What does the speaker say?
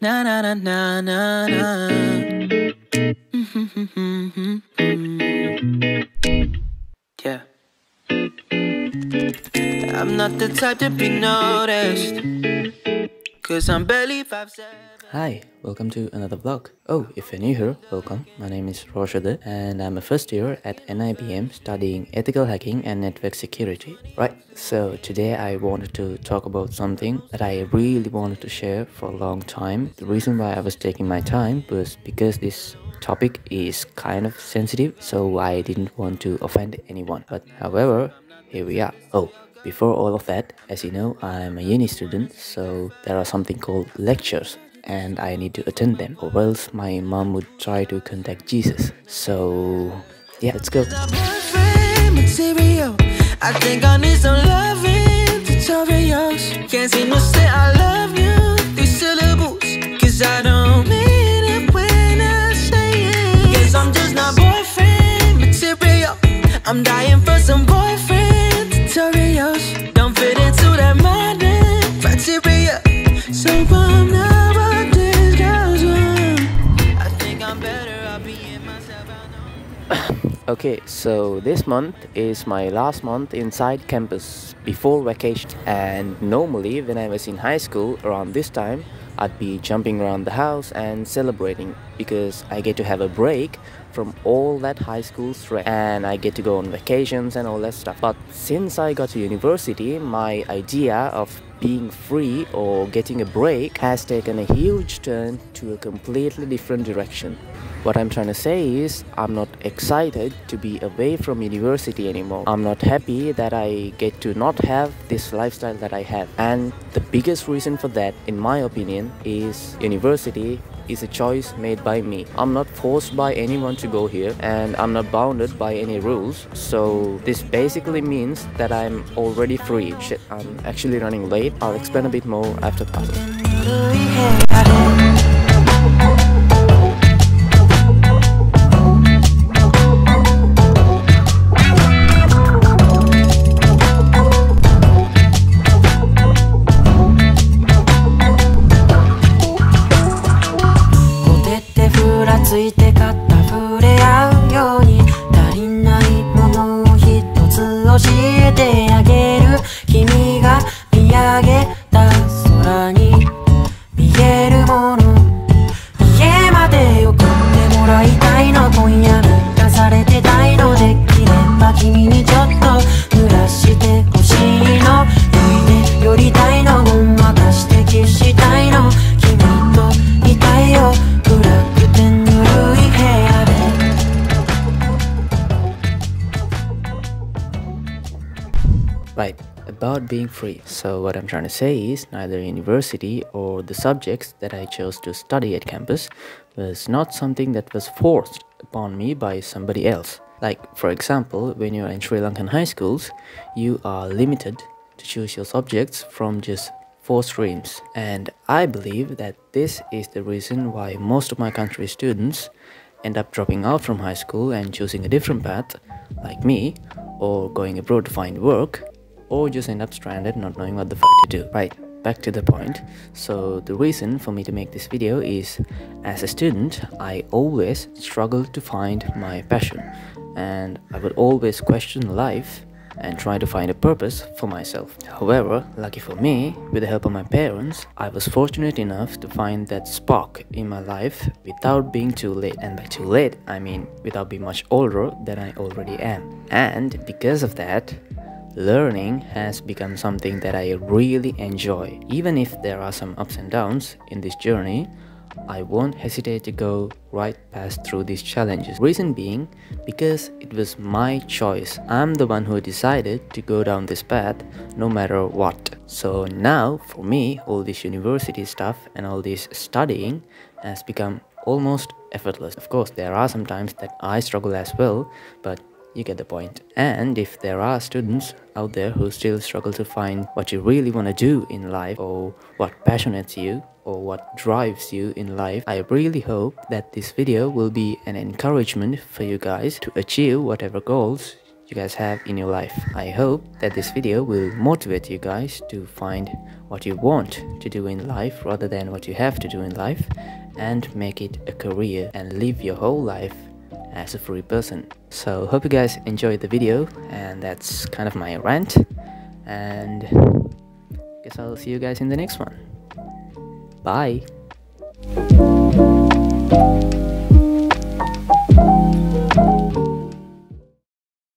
Na na na na na na. yeah. I'm not the type to be noticed. Cause I'm barely five seven. Hi, welcome to another vlog. Oh, if you're new here, welcome. My name is Roshadha and I'm a first year at NIBM studying ethical hacking and network security. Right, so today I wanted to talk about something that I really wanted to share for a long time. The reason why I was taking my time was because this topic is kind of sensitive, so I didn't want to offend anyone. But however, here we are. Oh, before all of that, as you know, I'm a uni student, so there are something called lectures and I need to attend them or else my mom would try to contact Jesus. So yeah, let's go. I'm dying for some boyfriend tutorials. Don't Okay, so this month is my last month inside campus before vacation. And normally, when I was in high school around this time, I'd be jumping around the house and celebrating because I get to have a break from all that high school stress and I get to go on vacations and all that stuff. But since I got to university, my idea of being free or getting a break has taken a huge turn to a completely different direction. What I'm trying to say is, I'm not excited to be away from university anymore. I'm not happy that I get to not have this lifestyle that I have. And the biggest reason for that, in my opinion, is university is a choice made by me. I'm not forced by anyone to go here and I'm not bounded by any rules. So this basically means that I'm already free. Shit, I'm actually running late. I'll explain a bit more after that.「soy Right, about being free. So, what I'm trying to say is neither university or the subjects that I chose to study at campus was not something that was forced upon me by somebody else. Like, for example, when you're in Sri Lankan high schools, you are limited to choose your subjects from just four streams. And I believe that this is the reason why most of my country students end up dropping out from high school and choosing a different path, like me, or going abroad to find work, or just end up stranded not knowing what the fuck to do. Right, back to the point. So, the reason for me to make this video is as a student, I always struggled to find my passion, and I would always question life and try to find a purpose for myself. However, lucky for me, with the help of my parents, I was fortunate enough to find that spark in my life without being too late. And by too late, I mean without being much older than I already am. And because of that, learning has become something that I really enjoy. Even if there are some ups and downs in this journey, I won't hesitate to go right past through these challenges. Reason being, because it was my choice. I'm the one who decided to go down this path no matter what. So now, for me, all this university stuff and all this studying has become almost effortless. Of course, there are some times that I struggle as well, but you get the point. And if there are students out there who still struggle to find what you really want to do in life or what passionates you or what drives you in life, I really hope that this video will be an encouragement for you guys to achieve whatever goals you guys have in your life. I hope that this video will motivate you guys to find what you want to do in life rather than what you have to do in life and make it a career and live your whole life as a free person. So hope you guys enjoyed the video and that's kind of my rant and guess I'll see you guys in the next one. Bye.